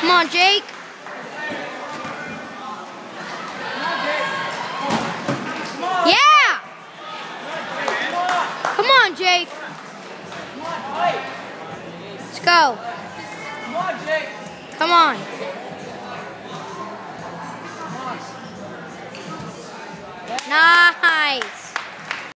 Come on, Jake. Yeah! Come on, Jake. Let's go. Come on, Jake. Come on. Nice.